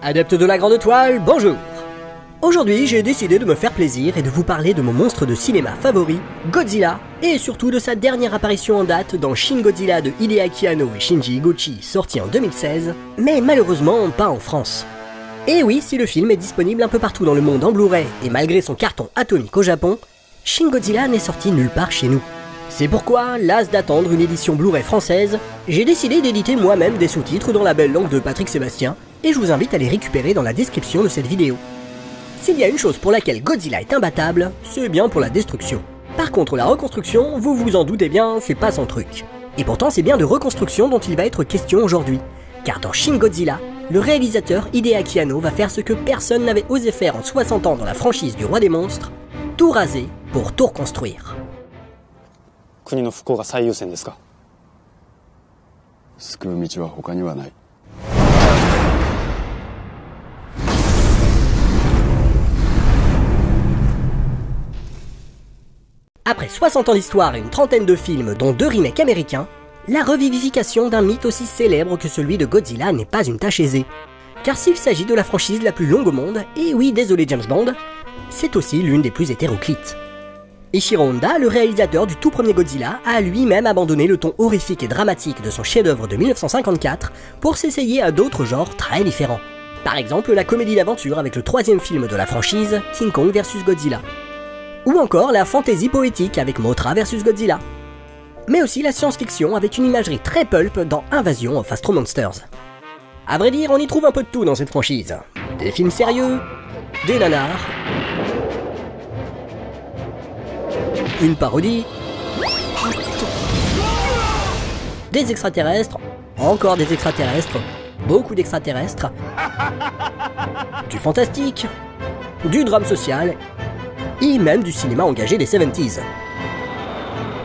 Adepte de la grande toile, bonjour Aujourd'hui, j'ai décidé de me faire plaisir et de vous parler de mon monstre de cinéma favori, Godzilla, et surtout de sa dernière apparition en date dans Shin Godzilla de Hideaki Anno et Shinji Higuchi, sorti en 2016, mais malheureusement pas en France. Et oui, si le film est disponible un peu partout dans le monde en Blu-ray, et malgré son carton atomique au Japon, Shin Godzilla n'est sorti nulle part chez nous. C'est pourquoi, las d'attendre une édition Blu-ray française, j'ai décidé d'éditer moi-même des sous-titres dans la belle langue de Patrick Sébastien, et je vous invite à les récupérer dans la description de cette vidéo. S'il y a une chose pour laquelle Godzilla est imbattable, c'est bien pour la destruction. Par contre, la reconstruction, vous vous en doutez bien, c'est pas son truc. Et pourtant, c'est bien de reconstruction dont il va être question aujourd'hui. Car dans Shin Godzilla, le réalisateur Hideaki Anno va faire ce que personne n'avait osé faire en 60 ans dans la franchise du Roi des Monstres, tout raser pour tout reconstruire. Après 60 ans d'histoire et une trentaine de films, dont deux remakes américains, la revivification d'un mythe aussi célèbre que celui de Godzilla n'est pas une tâche aisée. Car s'il s'agit de la franchise la plus longue au monde, et oui, désolé James Bond, c'est aussi l'une des plus hétéroclites. Ishiro Honda, le réalisateur du tout premier Godzilla, a lui-même abandonné le ton horrifique et dramatique de son chef-d'œuvre de 1954 pour s'essayer à d'autres genres très différents. Par exemple, la comédie d'aventure avec le troisième film de la franchise, King Kong vs Godzilla ou encore la fantasy poétique avec Mothra vs Godzilla. Mais aussi la science-fiction avec une imagerie très pulp dans Invasion of Astro Monsters. A vrai dire, on y trouve un peu de tout dans cette franchise. Des films sérieux, des nanars, une parodie, des extraterrestres, encore des extraterrestres, beaucoup d'extraterrestres, du fantastique, du drame social et même du cinéma engagé des 70s.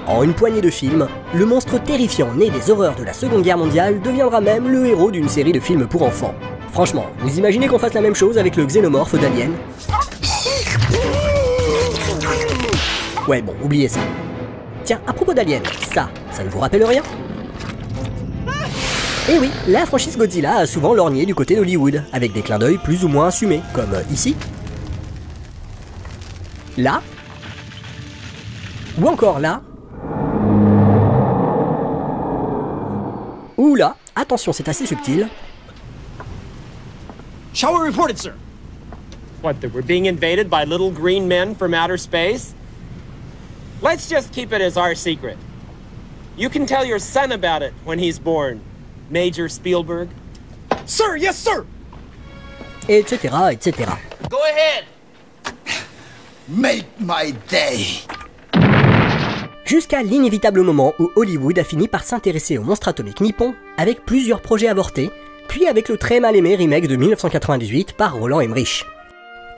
En une poignée de films, le monstre terrifiant né des horreurs de la Seconde Guerre mondiale deviendra même le héros d'une série de films pour enfants. Franchement, vous imaginez qu'on fasse la même chose avec le xénomorphe d'Alien? Ouais bon, oubliez ça. Tiens, à propos d'Alien, ça, ça ne vous rappelle rien? Eh oui, la franchise Godzilla a souvent lorgné du côté d'Hollywood, avec des clins d'œil plus ou moins assumés, comme ici, là, ou encore là, ou là, attention c'est assez subtil. Shower reported, sir? What, that we're being invaded by little green men from outer space? Let's just keep it as our secret. You can tell your son about it when he's born, Major Spielberg. Sir, yes, sir! Etc., etc. Go ahead! Make my day. Jusqu'à l'inévitable moment où Hollywood a fini par s'intéresser au monstre atomique nippon avec plusieurs projets avortés, puis avec le très mal aimé remake de 1998 par Roland Emmerich.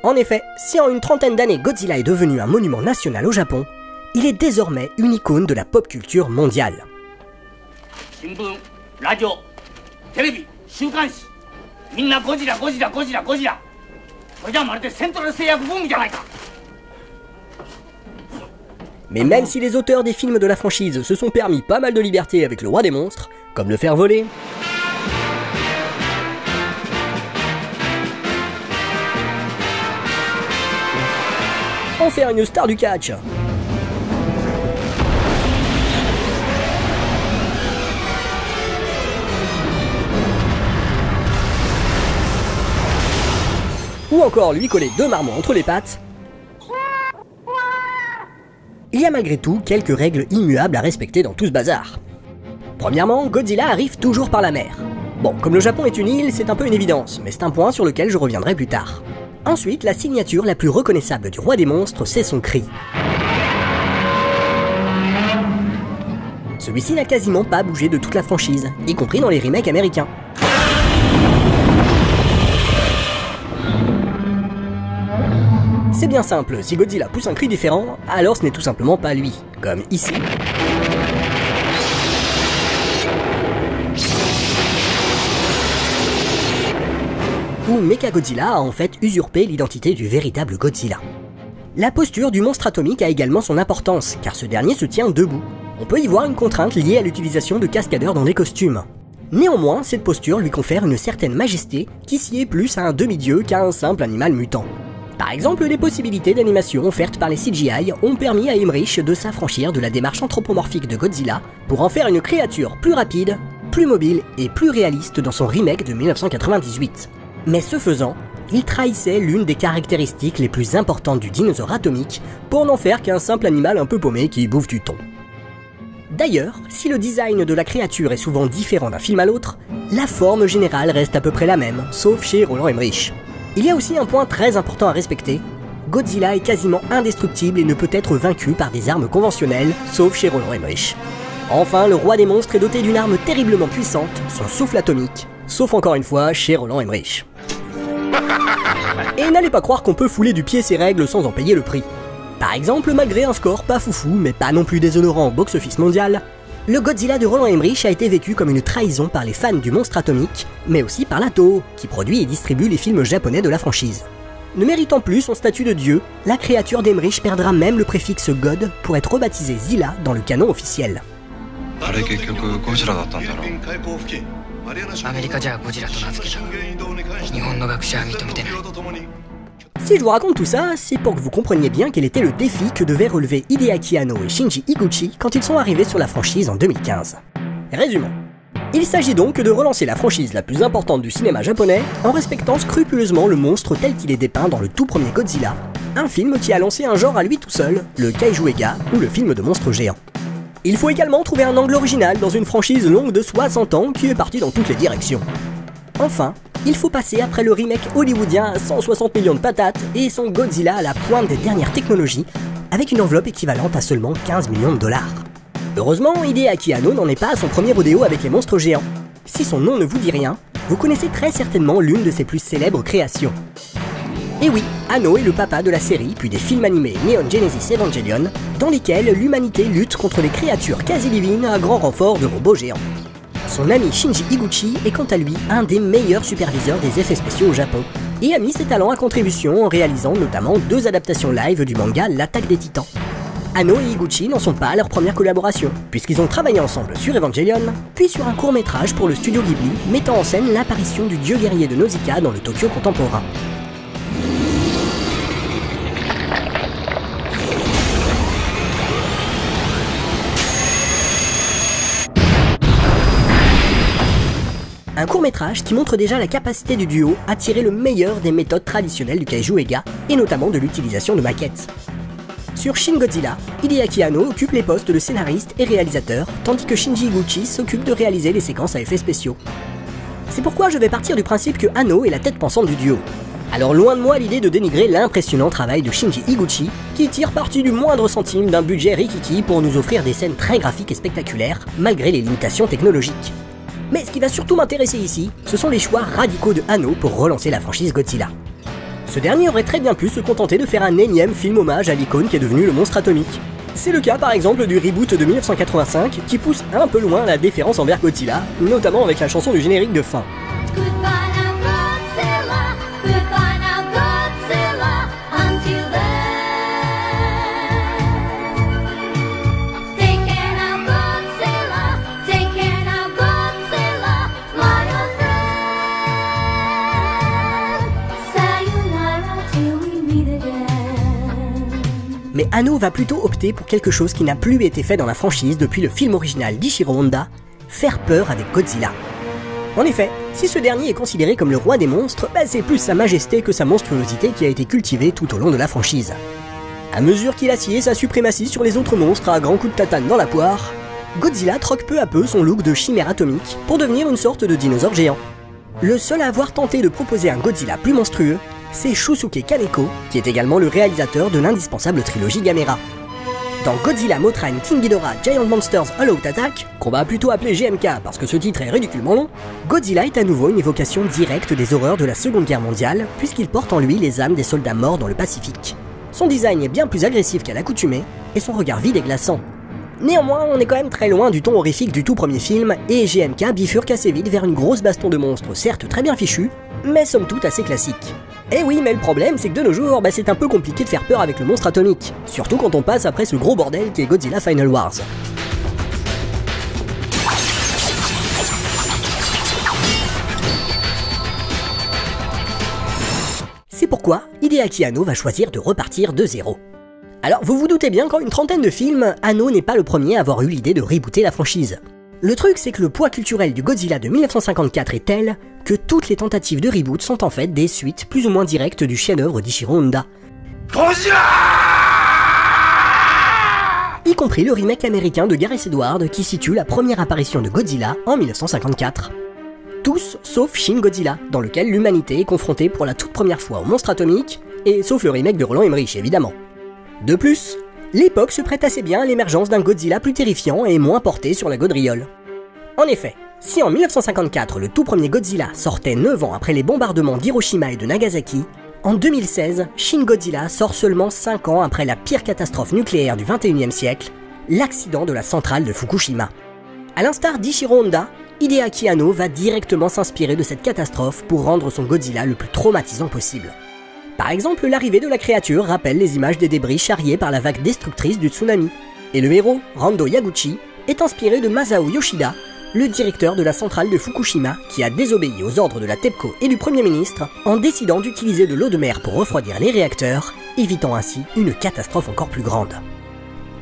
En effet, si en une trentaine d'années Godzilla est devenu un monument national au Japon, il est désormais une icône de la pop culture mondiale. Mais même si les auteurs des films de la franchise se sont permis pas mal de liberté avec le roi des monstres, comme le faire voler, en faire une star du catch, ou encore lui coller deux marmots entre les pattes, il y a malgré tout quelques règles immuables à respecter dans tout ce bazar. Premièrement, Godzilla arrive toujours par la mer. Bon, comme le Japon est une île, c'est un peu une évidence, mais c'est un point sur lequel je reviendrai plus tard. Ensuite, la signature la plus reconnaissable du roi des monstres, c'est son cri. Celui-ci n'a quasiment pas bougé de toute la franchise, y compris dans les remakes américains. C'est bien simple, si Godzilla pousse un cri différent, alors ce n'est tout simplement pas lui, comme ici. Où Mechagodzilla a en fait usurpé l'identité du véritable Godzilla. La posture du monstre atomique a également son importance, car ce dernier se tient debout. On peut y voir une contrainte liée à l'utilisation de cascadeurs dans les costumes. Néanmoins, cette posture lui confère une certaine majesté qui s'y est plus à un demi-dieu qu'à un simple animal mutant. Par exemple, les possibilités d'animation offertes par les CGI ont permis à Emmerich de s'affranchir de la démarche anthropomorphique de Godzilla pour en faire une créature plus rapide, plus mobile et plus réaliste dans son remake de 1998. Mais ce faisant, il trahissait l'une des caractéristiques les plus importantes du dinosaure atomique pour n'en faire qu'un simple animal un peu paumé qui bouffe du thon. D'ailleurs, si le design de la créature est souvent différent d'un film à l'autre, la forme générale reste à peu près la même, sauf chez Roland Emmerich. Il y a aussi un point très important à respecter, Godzilla est quasiment indestructible et ne peut être vaincu par des armes conventionnelles, sauf chez Roland Emmerich. Enfin, le roi des monstres est doté d'une arme terriblement puissante, son souffle atomique, sauf encore une fois chez Roland Emmerich. Et n'allez pas croire qu'on peut fouler du pied ces règles sans en payer le prix. Par exemple, malgré un score pas foufou, mais pas non plus déshonorant au box-office mondial, le Godzilla de Roland Emmerich a été vécu comme une trahison par les fans du monstre atomique, mais aussi par la Toho, qui produit et distribue les films japonais de la franchise. Ne méritant plus son statut de dieu, la créature d'Emmerich perdra même le préfixe God pour être rebaptisée Zilla dans le canon officiel. Si je vous raconte tout ça, c'est pour que vous compreniez bien quel était le défi que devaient relever Hideaki Anno et Shinji Higuchi quand ils sont arrivés sur la franchise en 2015. Résumons. Il s'agit donc de relancer la franchise la plus importante du cinéma japonais en respectant scrupuleusement le monstre tel qu'il est dépeint dans le tout premier Godzilla, un film qui a lancé un genre à lui tout seul, le Kaiju Ega ou le film de monstres géants. Il faut également trouver un angle original dans une franchise longue de 60 ans qui est partie dans toutes les directions. Enfin, il faut passer après le remake hollywoodien à 160 millions de patates et son Godzilla à la pointe des dernières technologies, avec une enveloppe équivalente à seulement 15 millions de dollars. Heureusement, Hideaki Anno n'en est pas à son premier rodéo avec les monstres géants. Si son nom ne vous dit rien, vous connaissez très certainement l'une de ses plus célèbres créations. Et oui, Anno est le papa de la série, puis des films animés Neon Genesis Evangelion, dans lesquels l'humanité lutte contre les créatures quasi divines à grand renfort de robots géants. Son ami Shinji Higuchi est quant à lui un des meilleurs superviseurs des effets spéciaux au Japon, et a mis ses talents à contribution en réalisant notamment deux adaptations live du manga L'attaque des titans. Anno et Higuchi n'en sont pas à leur première collaboration, puisqu'ils ont travaillé ensemble sur Evangelion, puis sur un court métrage pour le studio Ghibli mettant en scène l'apparition du dieu guerrier de Nausicaa dans le Tokyo contemporain. Un court métrage qui montre déjà la capacité du duo à tirer le meilleur des méthodes traditionnelles du kaiju Ega, et notamment de l'utilisation de maquettes. Sur Shin Godzilla, Hideaki Anno occupe les postes de scénariste et réalisateur, tandis que Shinji Higuchi s'occupe de réaliser les séquences à effets spéciaux. C'est pourquoi je vais partir du principe que Anno est la tête pensante du duo. Alors loin de moi l'idée de dénigrer l'impressionnant travail de Shinji Higuchi, qui tire parti du moindre centime d'un budget rikiki pour nous offrir des scènes très graphiques et spectaculaires, malgré les limitations technologiques. Mais ce qui va surtout m'intéresser ici, ce sont les choix radicaux de Anno pour relancer la franchise Godzilla. Ce dernier aurait très bien pu se contenter de faire un énième film hommage à l'icône qui est devenu le monstre atomique. C'est le cas par exemple du reboot de 1985 qui pousse un peu loin la déférence envers Godzilla, notamment avec la chanson du générique de fin. Anno va plutôt opter pour quelque chose qui n'a plus été fait dans la franchise depuis le film original d'Ishiro Honda, faire peur avec Godzilla. En effet, si ce dernier est considéré comme le roi des monstres, bah, c'est plus sa majesté que sa monstruosité qui a été cultivée tout au long de la franchise. À mesure qu'il assied sa suprématie sur les autres monstres à grands coups de tatane dans la poire, Godzilla troque peu à peu son look de chimère atomique pour devenir une sorte de dinosaure géant. Le seul à avoir tenté de proposer un Godzilla plus monstrueux, c'est Shusuke Kaneko, qui est également le réalisateur de l'indispensable trilogie Gamera. Dans Godzilla Mothra and King Ghidorah Giant Monsters All Out Attack, qu'on va plutôt appeler GMK parce que ce titre est ridiculement long, Godzilla est à nouveau une évocation directe des horreurs de la Seconde Guerre mondiale, puisqu'il porte en lui les âmes des soldats morts dans le Pacifique. Son design est bien plus agressif qu'à l'accoutumée, et son regard vide et glaçant. Néanmoins, on est quand même très loin du ton horrifique du tout premier film, et GMK bifurque assez vite vers une grosse baston de monstres, certes très bien fichue, mais somme toute assez classique. Eh oui, mais le problème, c'est que de nos jours, bah, c'est un peu compliqué de faire peur avec le monstre atomique. Surtout quand on passe après ce gros bordel qui est Godzilla Final Wars. C'est pourquoi Hideaki Anno va choisir de repartir de zéro. Alors vous vous doutez bien qu'en une trentaine de films, Anno n'est pas le premier à avoir eu l'idée de rebooter la franchise. Le truc c'est que le poids culturel du Godzilla de 1954 est tel que toutes les tentatives de reboot sont en fait des suites plus ou moins directes du chef-d'œuvre d'Ichiro Honda. y compris le remake américain de Gareth Edwards qui situe la première apparition de Godzilla en 1954. Tous sauf Shin Godzilla, dans lequel l'humanité est confrontée pour la toute première fois au monstre atomique, et sauf le remake de Roland Emmerich évidemment. De plus, l'époque se prête assez bien à l'émergence d'un Godzilla plus terrifiant et moins porté sur la gaudriole. En effet, si en 1954 le tout premier Godzilla sortait 9 ans après les bombardements d'Hiroshima et de Nagasaki, en 2016, Shin Godzilla sort seulement 5 ans après la pire catastrophe nucléaire du 21e siècle, l'accident de la centrale de Fukushima. A l'instar d'Ichiro Honda, Hideaki Anno va directement s'inspirer de cette catastrophe pour rendre son Godzilla le plus traumatisant possible. Par exemple, l'arrivée de la créature rappelle les images des débris charriés par la vague destructrice du tsunami. Et le héros, Rando Yaguchi, est inspiré de Masao Yoshida, le directeur de la centrale de Fukushima qui a désobéi aux ordres de la TEPCO et du Premier ministre en décidant d'utiliser de l'eau de mer pour refroidir les réacteurs, évitant ainsi une catastrophe encore plus grande.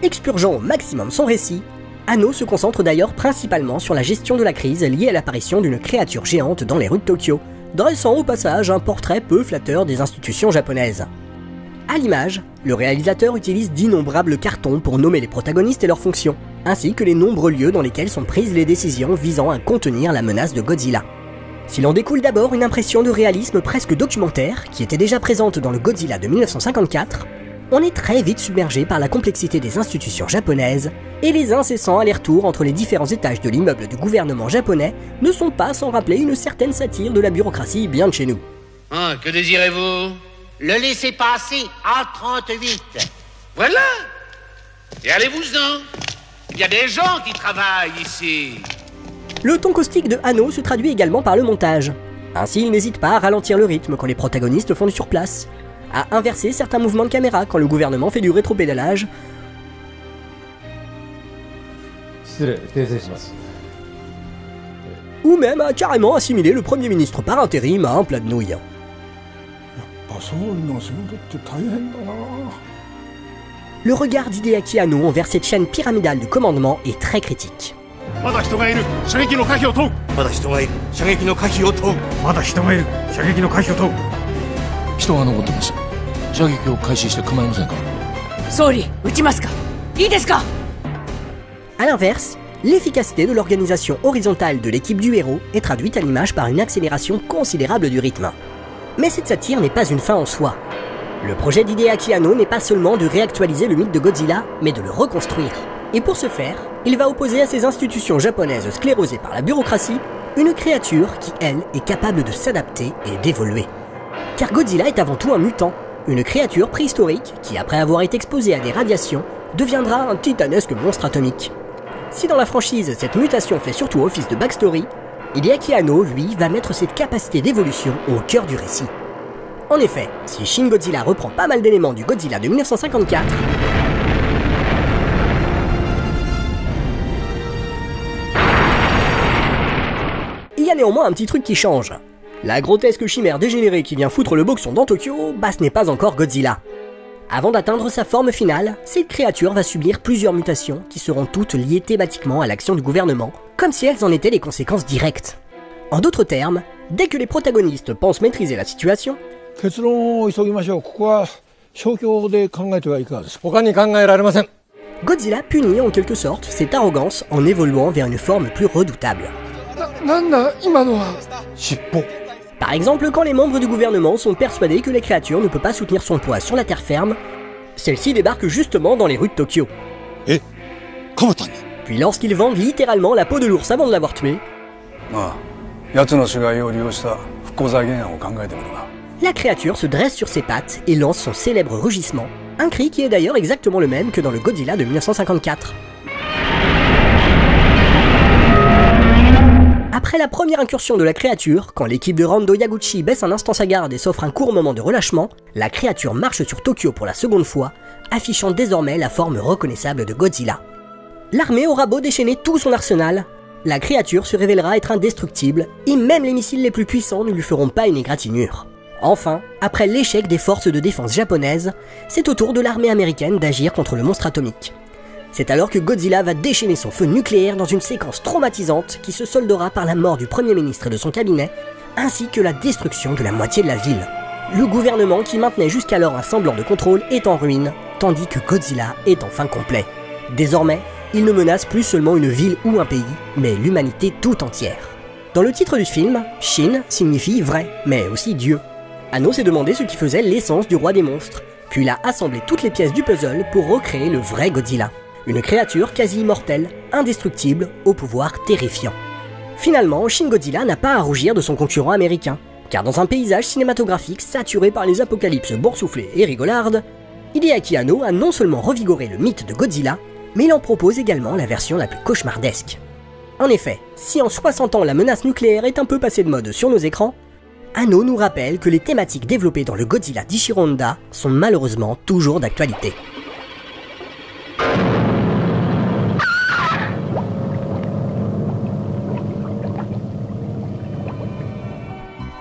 Expurgeant au maximum son récit, Anno se concentre d'ailleurs principalement sur la gestion de la crise liée à l'apparition d'une créature géante dans les rues de Tokyo, dressant au passage un portrait peu flatteur des institutions japonaises. À l'image, le réalisateur utilise d'innombrables cartons pour nommer les protagonistes et leurs fonctions, ainsi que les nombreux lieux dans lesquels sont prises les décisions visant à contenir la menace de Godzilla. S'il en découle d'abord une impression de réalisme presque documentaire, qui était déjà présente dans le Godzilla de 1954, on est très vite submergé par la complexité des institutions japonaises, et les incessants allers-retours entre les différents étages de l'immeuble du gouvernement japonais ne sont pas sans rappeler une certaine satire de la bureaucratie bien de chez nous. Hein, que désirez-vous? Le laisser passer à 38. Voilà Et allez-vous-en Il y a des gens qui travaillent ici Le ton caustique de Hano se traduit également par le montage. Ainsi, il n'hésite pas à ralentir le rythme quand les protagonistes font du surplace, à inverser certains mouvements de caméra quand le gouvernement fait du rétropédalage. Ou même à carrément assimiler le Premier ministre par intérim à un plat de nouilles. Le regard d'Hideaki Anno envers cette chaîne pyramidale de commandement est très critique. まだ人がいる射撃の可否を問うまだ人がいる射撃の可否を問うまだ人がいる射撃の可否を問う人が残ってます射撃を開始して構いませんか総理撃ちますかいいですか A l'inverse, l'efficacité de l'organisation horizontale de l'équipe du héros est traduite à l'image par une accélération considérable du rythme. Mais cette satire n'est pas une fin en soi. Le projet d'Hideaki Anno n'est pas seulement de réactualiser le mythe de Godzilla, mais de le reconstruire. Et pour ce faire, il va opposer à ces institutions japonaises sclérosées par la bureaucratie une créature qui, elle, est capable de s'adapter et d'évoluer. Car Godzilla est avant tout un mutant, une créature préhistorique qui, après avoir été exposée à des radiations, deviendra un titanesque monstre atomique. Si dans la franchise cette mutation fait surtout office de backstory, Hideaki Anno, lui, va mettre cette capacité d'évolution au cœur du récit. En effet, si Shin Godzilla reprend pas mal d'éléments du Godzilla de 1954, il y a néanmoins un petit truc qui change. La grotesque chimère dégénérée qui vient foutre le boxon dans Tokyo, bah ce n'est pas encore Godzilla. Avant d'atteindre sa forme finale, cette créature va subir plusieurs mutations qui seront toutes liées thématiquement à l'action du gouvernement, comme si elles en étaient les conséquences directes. En d'autres termes, dès que les protagonistes pensent maîtriser la situation, Godzilla punit en quelque sorte cette arrogance en évoluant vers une forme plus redoutable. Par exemple, quand les membres du gouvernement sont persuadés que la créature ne peut pas soutenir son poids sur la terre ferme, celle-ci débarque justement dans les rues de Tokyo. Eh Puis lorsqu'ils vendent littéralement la peau de l'ours avant de l'avoir tué, la créature se dresse sur ses pattes et lance son célèbre rugissement, un cri qui est d'ailleurs exactement le même que dans le Godzilla de 1954. Après la première incursion de la créature, quand l'équipe de Rando Yaguchi baisse un instant sa garde et s'offre un court moment de relâchement, la créature marche sur Tokyo pour la seconde fois, affichant désormais la forme reconnaissable de Godzilla. L'armée aura beau déchaîner tout son arsenal, la créature se révélera être indestructible, et même les missiles les plus puissants ne lui feront pas une égratignure. Enfin, après l'échec des forces de défense japonaises, c'est au tour de l'armée américaine d'agir contre le monstre atomique. C'est alors que Godzilla va déchaîner son feu nucléaire dans une séquence traumatisante qui se soldera par la mort du Premier ministre et de son cabinet, ainsi que la destruction de la moitié de la ville. Le gouvernement qui maintenait jusqu'alors un semblant de contrôle est en ruine, tandis que Godzilla est enfin complet. Désormais, il ne menace plus seulement une ville ou un pays, mais l'humanité tout entière. Dans le titre du film, Shin signifie vrai, mais aussi Dieu. Anno s'est demandé ce qui faisait l'essence du roi des monstres, puis il a assemblé toutes les pièces du puzzle pour recréer le vrai Godzilla. Une créature quasi immortelle, indestructible, au pouvoir terrifiant. Finalement, Shin Godzilla n'a pas à rougir de son concurrent américain, car dans un paysage cinématographique saturé par les apocalypses boursouflées et rigolardes, Hideaki Anno a non seulement revigoré le mythe de Godzilla, mais il en propose également la version la plus cauchemardesque. En effet, si en 60 ans la menace nucléaire est un peu passée de mode sur nos écrans, Anno nous rappelle que les thématiques développées dans le Godzilla d'Ichiro Honda sont malheureusement toujours d'actualité.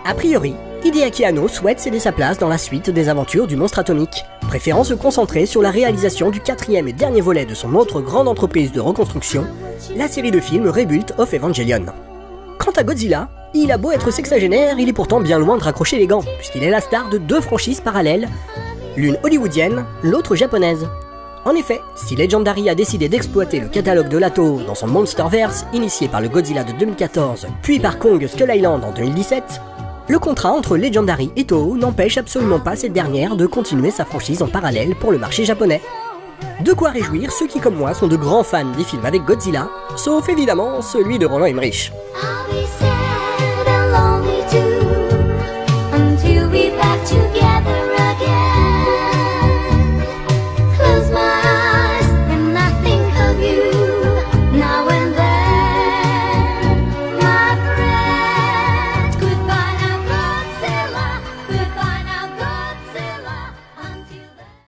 A priori, Hideaki Anno souhaite céder sa place dans la suite des aventures du monstre atomique, préférant se concentrer sur la réalisation du quatrième et dernier volet de son autre grande entreprise de reconstruction, la série de films Rebuild of Evangelion. Quant à Godzilla, il a beau être sexagénaire, il est pourtant bien loin de raccrocher les gants, puisqu'il est la star de deux franchises parallèles, l'une hollywoodienne, l'autre japonaise. En effet, si Legendary a décidé d'exploiter le catalogue de Lato dans son Monsterverse, initié par le Godzilla de 2014, puis par Kong Skull Island en 2017, le contrat entre Legendary et Toho n'empêche absolument pas cette dernière de continuer sa franchise en parallèle pour le marché japonais. De quoi réjouir ceux qui, comme moi, sont de grands fans des films avec Godzilla, sauf évidemment celui de Roland Emmerich.